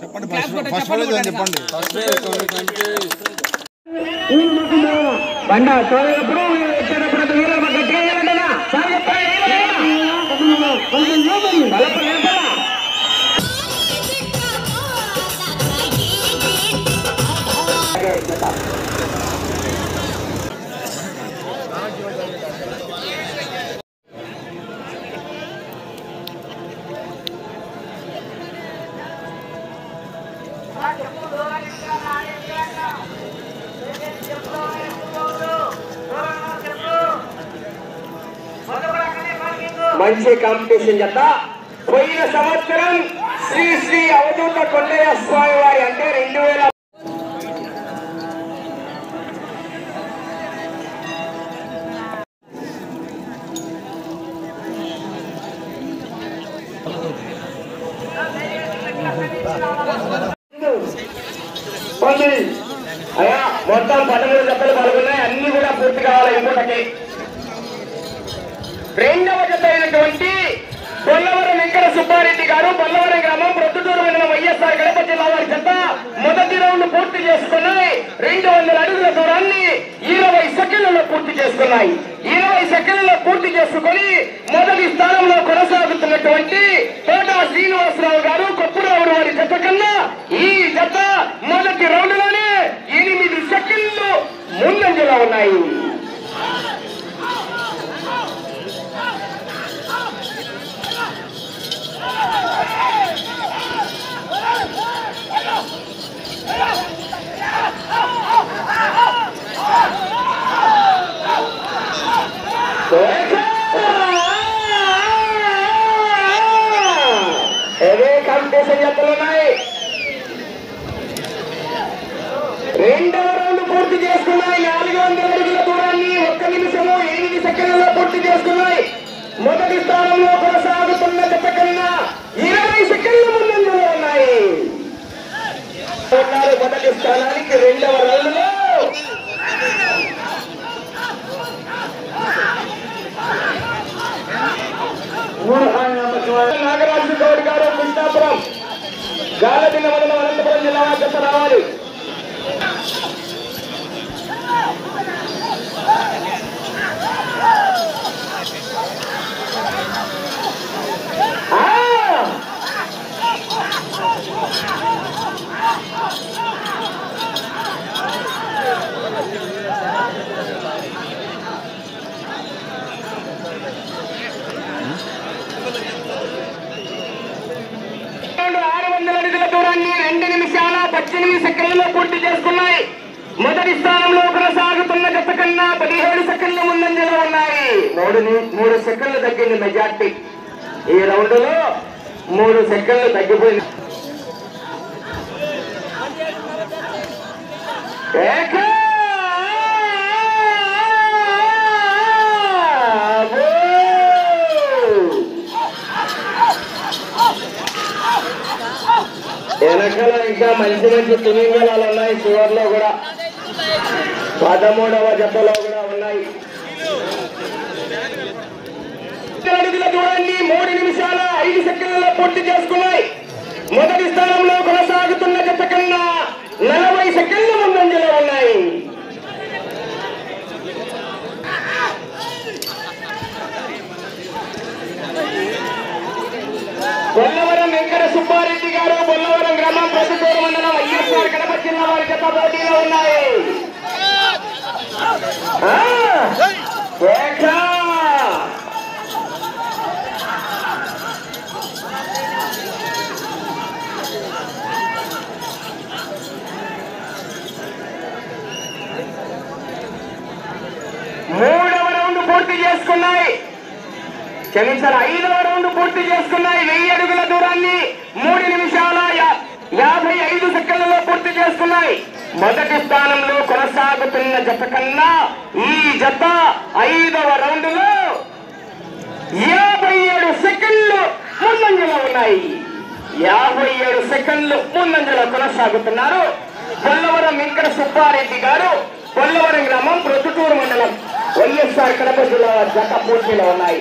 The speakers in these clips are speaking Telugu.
చెప్పండి ఫస్ట్ ఫస్ట్ బండ తోలేటప్పుడు మంచి కాంపిటీషన్ చేత పోయిన సంవత్సరం శ్రీ శ్రీ అవధూత కొండయ్య స్వామి వారి అంటే రెండు వేల రెండవ జత అయినటువంటి బొల్లవరం వెంకట సుబ్బారెడ్డి గారు బొల్లవరం గ్రామం ప్రొద్దుటూరు మండలం వైఎస్ఆర్ కడప జిల్లా వారి జత మొదటి రౌండ్ పూర్తి చేసుకున్నాయి రెండు వందల అడుగుల దూరాన్ని ఇరవై సెకండ్లలో పూర్తి చేసుకున్నాయి. ఇరవై సెకండ్లలో పూర్తి చేసుకుని మొదటి స్థానంలో కొనసాగుతున్నటువంటి తోటా శ్రీనివాసరావు గారు కొప్పురావుడు వారి జత కన్నా ఈ జత మొదటి రౌండ్లోనే ఎనిమిది సెకండ్లు ముందంజలో ఉన్నాయి అవే కాంపిటీషన్ జతలున్నాయి రెండవ రౌండ్ పూర్తి చేసుకున్నాయి నాలుగు వందల అడుగుల దూరాన్ని ఒక్క నిమిషము ఎనిమిది సెకండ్లలో పూర్తి చేసుకున్నాయి మొదటి స్థానంలో కొనసాగుతున్న జత కన్నా ఇరవై సెకండ్ల ముందంజలో ఉన్నాయి ఉన్నారు మొదటి స్థానానికి రెండవ రన్ను నాగరాజు గౌడ్ గారు కృష్ణాపురం. గాలదిన వలన అనంతపురం జిల్లా వారి రావాలి ఆ! రెండు ఆరు వందల అడుగుల దూరాన్ని రెండు నిమిషాల పద్దెనిమిది సెకండ్లలో పూర్తి చేసుకున్నాయి. మొదటి స్థానంలో కొనసాగుతున్న జత కన్నా పదిహేడు సెకండ్ల ముందంజలో ఉన్నాయి. మూడు మూడు సెకండ్లు తగ్గింది మెజార్టీ. ఈ రౌండ్లో మూడు సెకండ్లు తగ్గిపోయింది. ఏక! వెనకాల ఇంకా మంచి మంచి తిమింగళాలు ఉన్నాయి. చివర్లో కూడా పదమూడవ జతలో కూడా ఉన్నాయి. అడుగుల దూరాన్ని మూడు నిమిషాల ఐదు సెకండ్లలో పూర్తి చేసుకున్నాయి. మొదటి స్థానంలో కొనసాగుతున్న జత కన్నా నలభై సెకండ్ల ముందంజలో ఉన్నాయి బొల్లవరం వెంకట సుబ్బారెడ్డి గారు బొల్లవరం గ్రామం ప్రతిపూర్ మండలం వైఎస్ఆర్ కడప చిన్న వారి జత పోటీలో ఉన్నాయి. మూడవ రౌండ్ పూర్తి చేసుకున్నాయి. క్షమించాలి ఐదు పూర్తి చేసుకున్నాయి వెయ్యి అడుగుల దూరాన్ని మూడు నిమిషాల యా- యాభై ఐదు సెకండ్లలో పూర్తి చేసుకున్నాయి మొదటి స్థానంలో కొనసాగుతున్న జత కన్నా ఈ జత ఐదవ రౌండ్లో యాభై ఏడు సెకండ్లు ముందంజలో ఉన్నాయి. యాభై ఏడు సెకండ్లు ముందంజలో కొనసాగుతున్నారు. పొల్లవరం వెంకట సుబ్బారెడ్డి గారు పొల్లవరం గ్రామం ప్రొద్దుటూరు మండలం వైఎస్ఆర్ కడప జిల్లా జత పోటీలో ఉన్నాయి.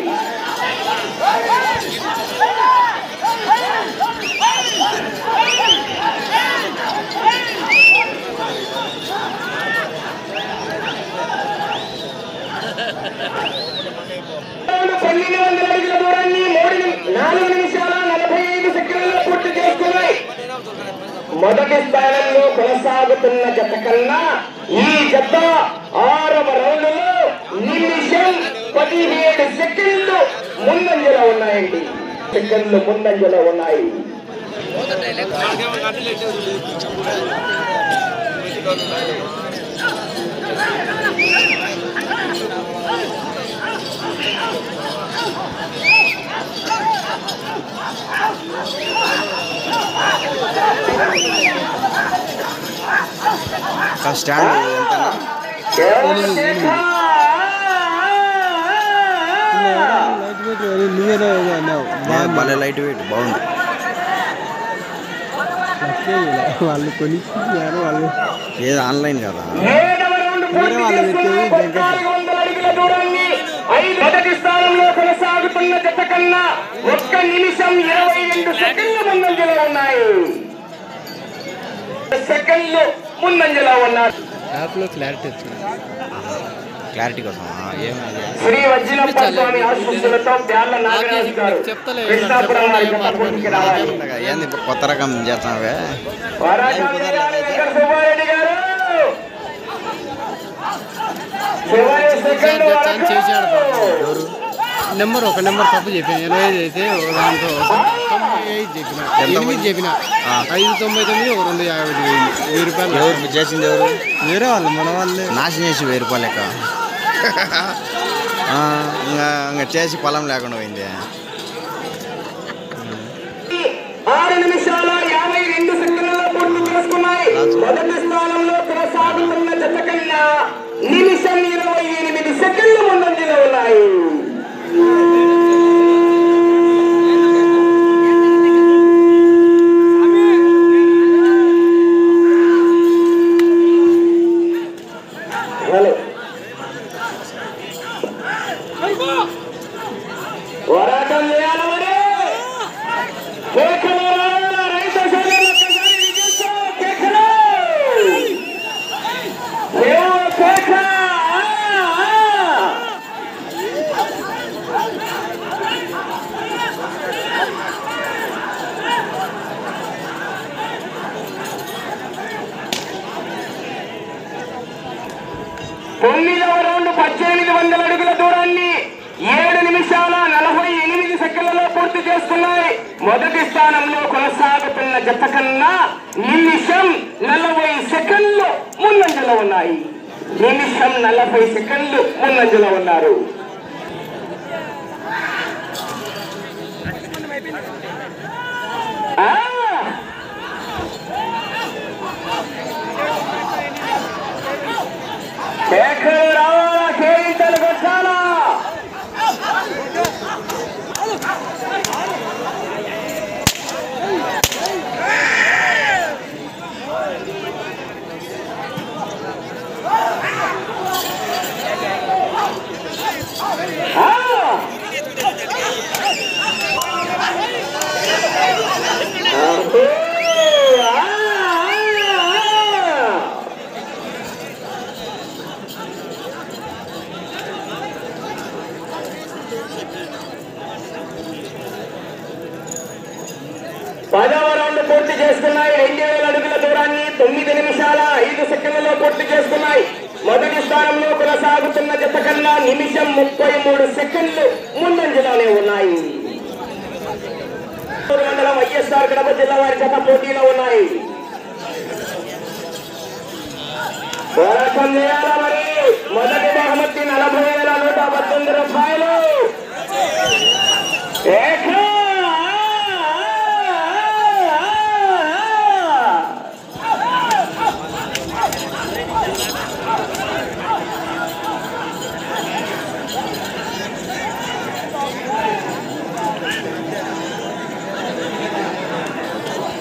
నాలుగు నిమిషాల నలభై ఐదు సెకండ్లు పూర్తి చేసుకున్నాయి మొదటి స్థానంలో కొనసాగుతున్న జత కన్నా ఈ జత ఆరవ రౌండ్లో నిమిషం పదిహేడు సెకండ్లు ముందంజలో ఉన్నాయండి. సెకండ్లు ముందంజలో ఉన్నాయి. స్టాండ్ భలే లైట్ వెయిట్ బాగుంది వాళ్ళు కొనిచ్చారు వాళ్ళు ఏది ఆన్లైన్ కదా. వేరే వాళ్ళు ఐదు మొదటి స్థానంలో కొనసాగుతున్న జత కన్నా ఒక్క నిమిషం ఇరవై రెండు సెకండ్ల ముందంజలో ఉన్నాయి. సెకండ్లు ముందంజలో ఉన్నారు. క్లారిటీ వచ్చింది. క్లారిటీ కోసం. ఆ, ఏమది శ్రీ వజ్జినప్ప స్వామి ఆశీస్సులతో ప్యార్ల నాగరాజు గారు చెప్తలే, కృష్ణాపురం వారి జత పోటీకి రావాలి. ఉండగా ఏంది కొత్త రకం సుబ్బారెడ్డి గారు. ఛాన్స్ చేశాడు ఎవరు? నెంబర్ ఒక నెంబర్ తప్పు చెప్పాను. ఎనభై ఐదు అయితే తొంభై ఐదు చెప్పిన. ఎంత ఎనిమిది చెప్పిన. ఐదు తొంభై తొమ్మిది ఒక రెండు యాభై వెయ్యి రూపాయలు. ఎవరు చేసింది ఎవరు? వేరే వాళ్ళు మన వాళ్ళే. నాశనం చేసి వెయ్యి రూపాయలు లెక్క. ఆ, ఇంకా ఇంకా చేసి పొలం లేకుండా పోయింది. ఆరు నిమిషాల యాభై రెండు సెకండ్లలో పూర్తి చేసుకున్నాయి. మొదటి స్థానంలో కొనసాగుతున్న జత కన్నా నిమిషం ఇరవై మొదటి స్థానంలో కొనసాగుతున్న జత కన్నా నిమిషం నలభై సెకండ్లు ముందంజలో ఉన్నాయి నిమిషం నలభై సెకండ్లు ముందంజలో ఉన్నారు ఆ! కేకలు రావాలా కేరింతలు కొట్టాలా ఆ! అబ్బో! ఆ! ఆ! ఆ! పదవ రౌండ్ పూర్తి చేసుకున్నాయి ఐదు వేల అడుగుల దూరాన్ని తొమ్మిది నిమిషాల ఐదు సెకండ్లలో పూర్తి చేసుకున్నాయి. మొదటి స్థానంలో కొనసాగుతున్న జత కన్నా నిమిషం ముప్పై మూడు సెకండ్లు ముందంజలోనే ఉన్నాయి. మండలం వైఎస్ఆర్ కడప జిల్లా వారి జత పోటీలో ఉన్నాయి. పోరాటం చేయాలా మరి? మొదటి బహుమతి నలభై వేల నూట పద్దెనిమిది రూపాయలు ఏకా!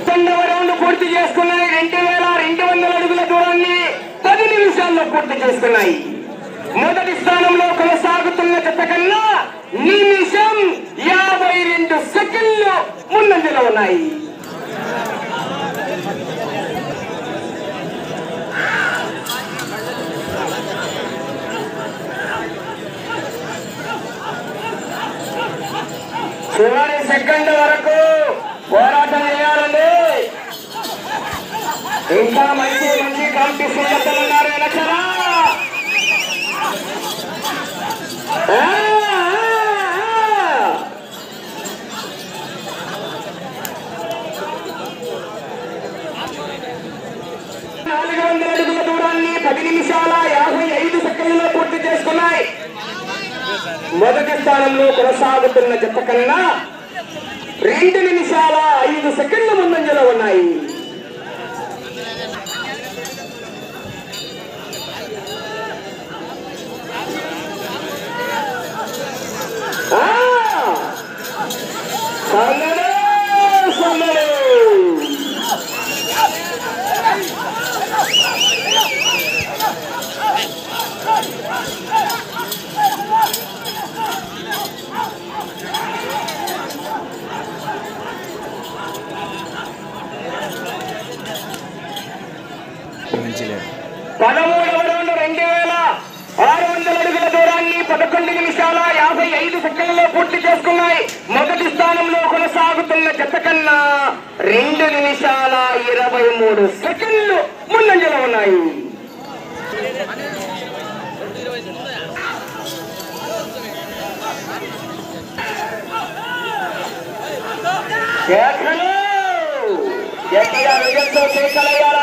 రెండవ రౌండ్ పూర్తి చేసుకున్నాయి రెండు వేల రెండు వందల అడుగుల దూరాన్ని పది నిమిషాల్లో పూర్తి చేసుకున్నాయి మొదటి స్థానంలో కొనసాగుతున్న జత కన్నా నిమిషం యాభై రెండు సెకండ్లు ముందంజలో ఉన్నాయి చివరి సెకండ్ వరకు పోరాటం చేయాలండి. ఇంకా మంచి మంచి కాంపిటీషన్ చెప్తున్నారు వెనకరా ఆ, నాలుగు వందల అడుగుల దూరాన్ని పది నిమిషాల యాభై ఐదు సెకండ్లో పూర్తి చేసుకున్నాయి. మొదటి స్థానంలో కొనసాగుతున్న చెప్పకన్నా రెండు నిమిషాల ఐదు సెకండ్ల ముందంజలో ఉన్నాయి ఆ! పదమూడవ రౌండ్ రెండు వేల ఆరు వందల అడుగుల దూరాన్ని పదకొండు నిమిషాల యాభై ఐదు సెకండ్లో పూర్తి చేసుకున్నాయి. మొదటి స్థానంలో కొనసాగుతున్న జత కన్నా రెండు నిమిషాల ఇరవై మూడు సెకండ్లు ముందంజలో ఉన్నాయి. గట్టిగా విజయంతో కేకలయ్యారా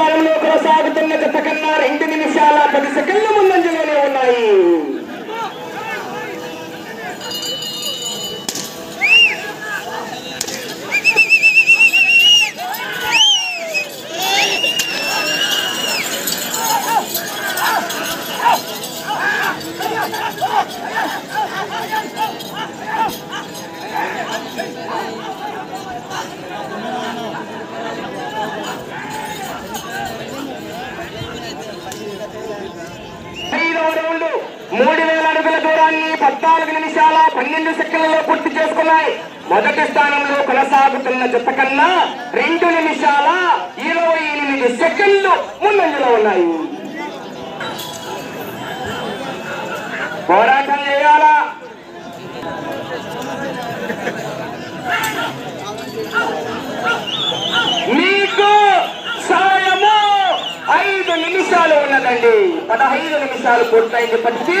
కాలంలో కొనసాగుతున్న జత కన్నా రెండు నిమిషాల పది సెకండ్ల ముందంజలోనే ఉన్నాయి ఐదవ రౌండ్ మూడు వేల అడుగుల దూరాన్ని పద్నాలుగు నిమిషాల పన్నెండు సెకండ్లలో పూర్తి చేసుకున్నాయి మొదటి స్థానంలో ఉన్న జత కన్నా రెండు నిమిషాల ఇరవై ఎనిమిది సెకండ్లు ముందంజలో ఉన్నాయి. పోరాటం చేయాలా? మీకు సాయము ఐదు నిమిషాలు ఉన్నదండి. పదహైదు నిమిషాలు పూర్తయింది పట్టి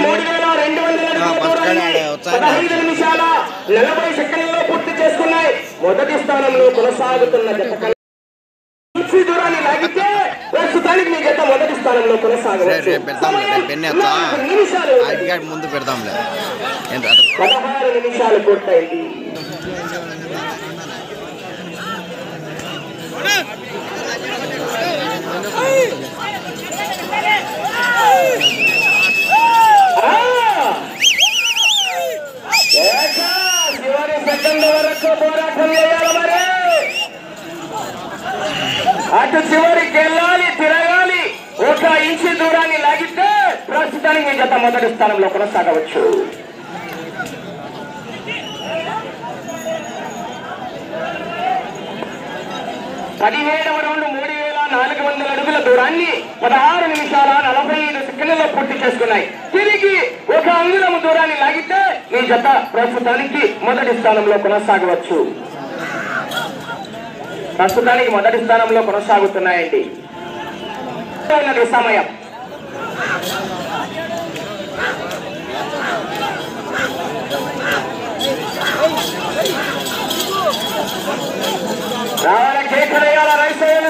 మూడు వేల రెండు వందల ఆ, అడుగుల ఫస్ట్ దూరాన్ని కాడ ఉత్సాహంగా పదహైదు నిమిషాల నలభై సెకండ్లలో పూర్తి చేసుకున్నాయి మొదటి స్థానంలో కొనసాగుతున్న జత దూరాన్ని లాగితే ప్రస్తుతానికి మీ జత మొదటి స్థానంలో కొనసాగవచ్చు. ముందు పెడదాంలే పదహారు నిమిషాలు పూర్తయింది! ఏక చివరి సెకండ్ వరకు పోరాటం చేయాలి మరి అటు చివరికి వెళ్ళాలి తిరగాలి ఒక ఇంచు దూరాన్ని లాగితే ప్రస్తుతానికి మీ జత మొదటి స్థానంలో కొనసాగవచ్చు. పదిహేడవ రౌండ్ మూడు వేల నాలుగు వందల అడుగుల దూరాన్ని పదహారు నిమిషాల నలభై ఐదు సెకండ్లలో పూర్తి చేసుకున్నాయి. తిరిగి ఒక అంగుళం దూరాన్ని లాగితే ఈ జత ప్రస్తుతానికి మొదటి స్థానంలో కొనసాగవచ్చు. ప్రస్తుతానికి మొదటి స్థానంలో కొనసాగుతున్నాయండి. ఉన్నది సమయం.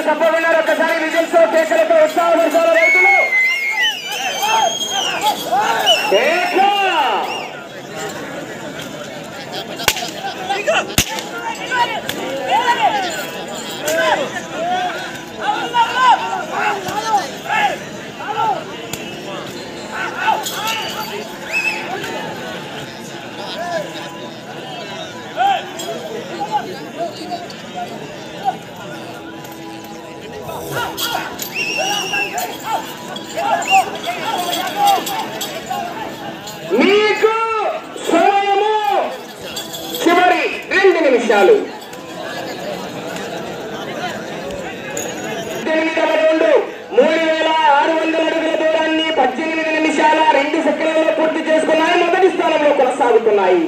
తప్పకుండా ఒకసారి విజయంతో కేకలతో ఉత్సాహపరచాలి రైతులు కేక! మీకు సమయము చివరి అంశాలు మూడు వేల ఆరు వందల అడుగుల దూరాన్ని పద్దెనిమిది నిమిషాల రెండు సెకండ్లలో పూర్తి చేసుకున్నాయి. మొదటి స్థానంలో కొనసాగుతున్నాయి.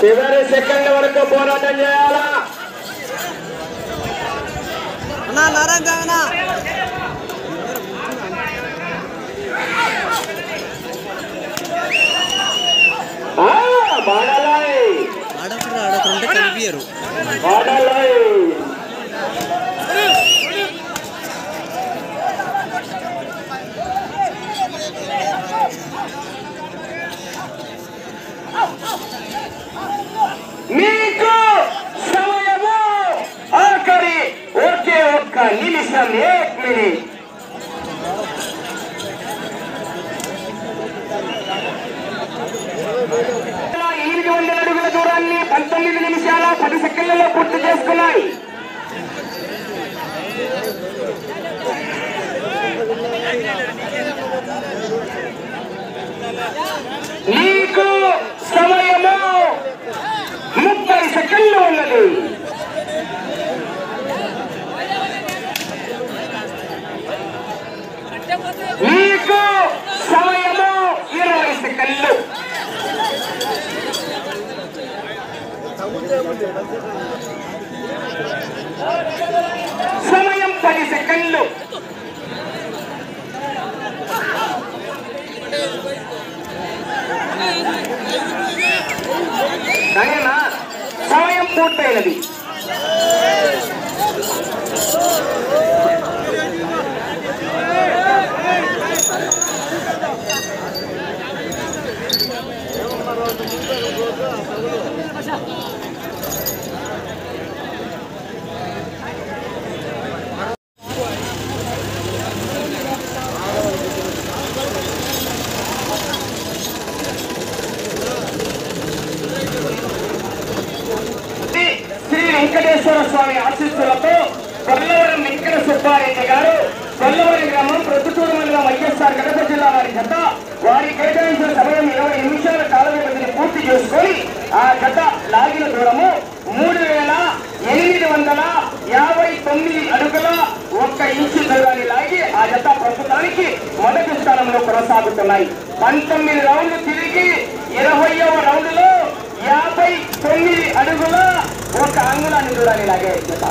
చివరి సెకండ్ వరకు పోరాటం చేయాలా? ఆడకుండా మీకు సమయము ఆఖరి ఒకే ఒక్క నిమిషం ఏక్ మినిట్. ఎనిమిది వందల అడుగుల దూరాన్ని పంతొమ్మిది నిమిషం సెకండ్లలో పూర్తి చేసుకున్నాయి. నీకు సమయము ముప్పై సెకండ్లు ఉన్నది నీకు సమయము ఇరవై సెకండ్లు సమయం పది సెకండ్లు సరేనా సమయం పూర్తయినది శ్రీ శ్రీ వెంకటేశ్వర స్వామి ఆశీస్సులతో కొల్లవరం వెంకట సుబ్బారెడ్డి గారు కొల్లవరం గ్రామం ప్రొద్దుటూరు మండలం వైఎస్ఆర్ కడప జిల్లా వారి జత. వారి కేటాయించిన సమయం ఇరవై నిమిషాల కాల వ్యవధిని పూర్తి చేసుకొని ఆ జత లాగిన దూరము మూడు వేల ఎనిమిది వందల యాభై తొమ్మిది అడుగుల ఒక్క ఇంచు దూరాన్ని లాగి ఆ జత ప్రస్తుతానికి మొదటి స్థానంలో కొనసాగుతున్నాయి. పంతొమ్మిది రౌండ్లు తిరిగి ఇరవయవ రౌండ్లో యాభై తొమ్మిది అడుగుల ఒక అంగుళాన్ని దూరాన్ని లాగే జత